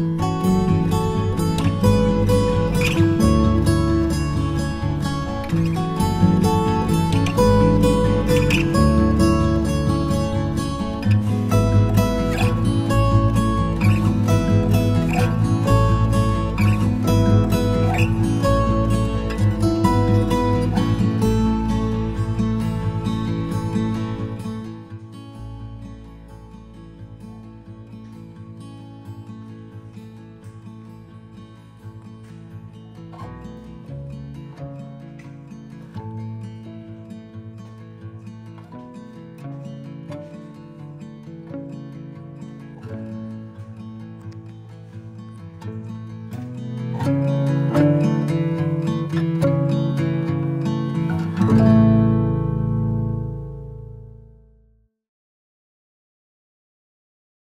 Bye.